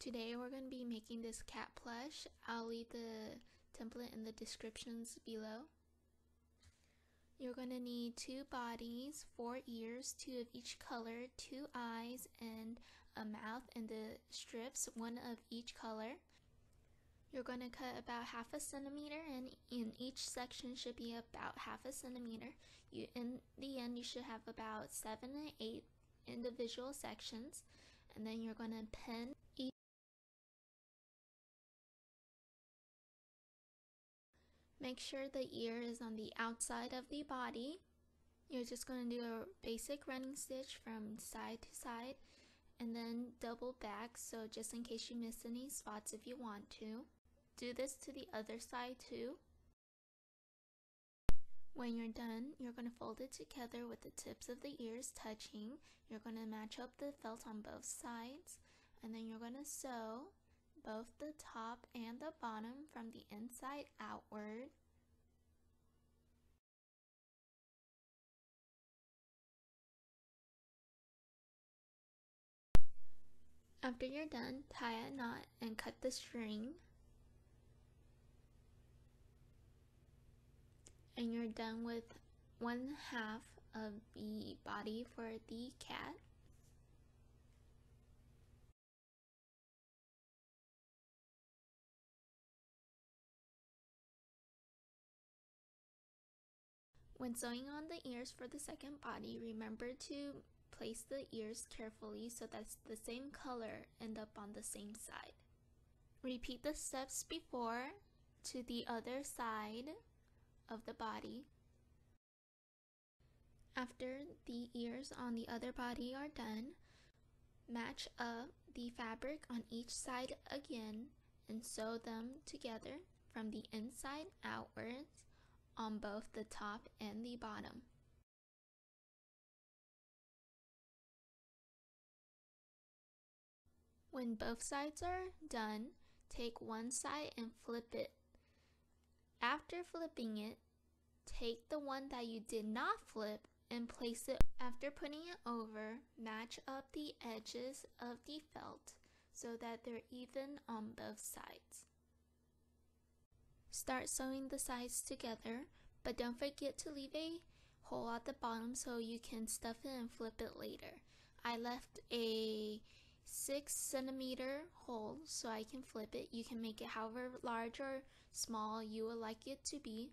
Today we're going to be making this cat plush. I'll leave the template in the descriptions below. You're going to need two bodies, four ears, two of each color, two eyes, and a mouth and the strips, one of each color. You're going to cut about half a centimeter and in each section should be about half a centimeter. You, in the end you should have about seven to eight individual sections and then you're going to pin each Make sure the ear is on the outside of the body. You're just going to do a basic running stitch from side to side and then double back so just in case you miss any spots if you want to. Do this to the other side too. When you're done, you're going to fold it together with the tips of the ears touching. You're going to match up the felt on both sides and then you're going to sew both the top and the bottom from the inside outward. After you're done, tie a knot and cut the string. And you're done with one half of the body for the cat. When sewing on the ears for the second body, remember to place the ears carefully so that the same color end up on the same side. Repeat the steps before to the other side of the body. After the ears on the other body are done, match up the fabric on each side again and sew them together from the inside outwards on both the top and the bottom. When both sides are done, take one side and flip it. After flipping it, take the one that you did not flip and place it after putting it over, match up the edges of the felt so that they're even on both sides. Start sewing the sides together, but don't forget to leave a hole at the bottom so you can stuff it and flip it later. I left a 6 centimeter hole so I can flip it. You can make it however large or small you would like it to be.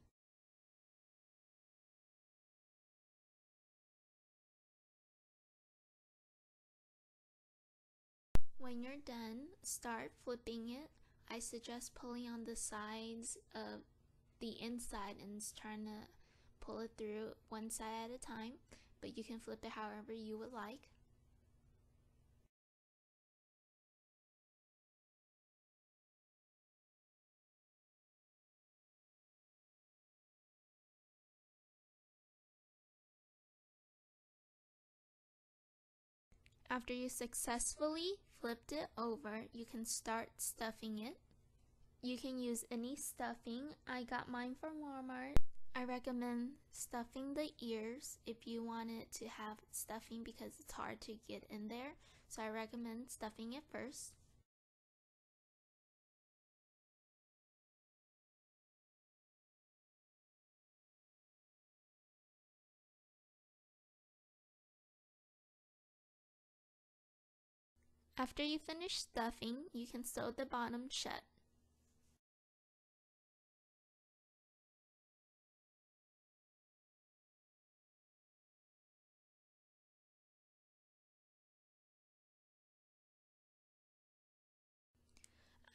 When you're done, start flipping it I suggest pulling on the sides of the inside and trying to pull it through one side at a time, but you can flip it however you would like. After you successfully flipped it over, you can start stuffing it. You can use any stuffing. I got mine from Walmart. I recommend stuffing the ears if you want it to have stuffing because it's hard to get in there. So I recommend stuffing it first. After you finish stuffing, you can sew the bottom shut.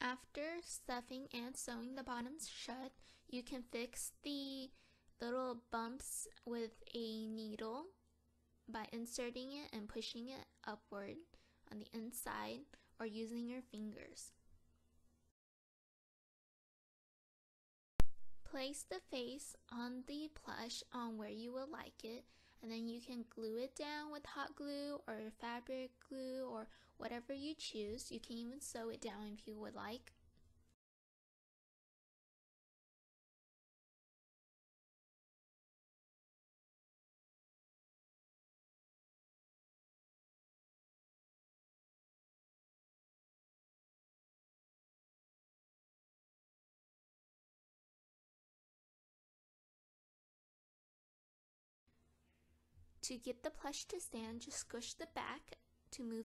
After stuffing and sewing the bottoms shut, you can fix the little bumps with a needle by inserting it and pushing it upward on the inside or using your fingers. Place the face on the plush on where you would like it and then you can glue it down with hot glue or fabric glue or whatever you choose. You can even sew it down if you would like. To get the plush to stand, just squish the back to move